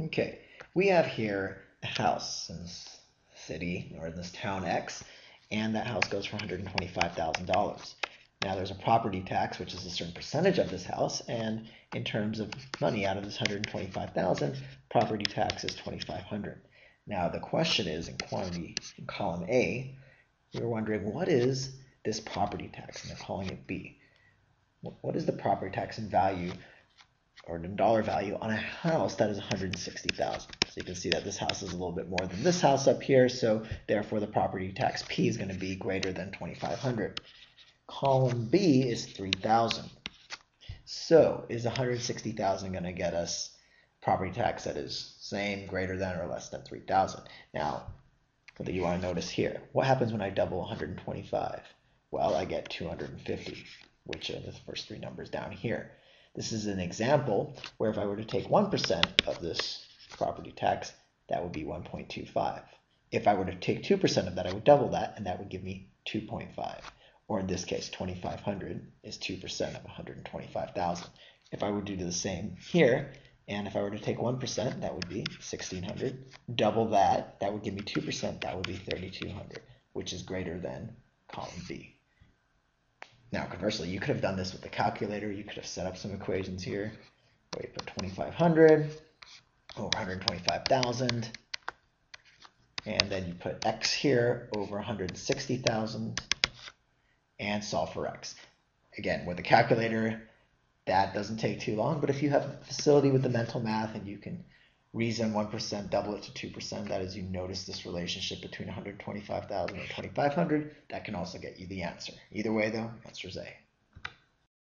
Okay, we have here a house in this city or in this town X, and that house goes for $125,000. Now there's a property tax, which is a certain percentage of this house, and in terms of money out of this 125,000, property tax is 2,500. Now the question is in quantity in column A, we are wondering what is this property tax, and they're calling it B. What is the property tax in value or in dollar value on a house that is 160,000? So you can see that this house is a little bit more than this house up here, so therefore the property tax P is going to be greater than 2,500. Column B is 3,000. So is 160,000 going to get us property tax that is same, greater than, or less than 3,000? Now, what do you want to notice here? What happens when I double 125? Well, I get 250, which are the first three numbers down here. This is an example where if I were to take 1% of this property tax, that would be 1.25. If I were to take 2% of that, I would double that, and that would give me 2.5 or in this case, 2,500 is 2% of 125,000. If I were to do the same here, and if I were to take 1%, that would be 1,600. Double that, that would give me 2%, that would be 3,200, which is greater than column B. Now, conversely, you could have done this with the calculator. You could have set up some equations here. You put 2,500 over 125,000, and then you put x here over 160,000, and solve for x. Again, with a calculator, that doesn't take too long, but if you have a facility with the mental math and you can reason 1%, double it to 2%, that is you notice this relationship between 125,000 and 2,500, that can also get you the answer. Either way though, answer is A.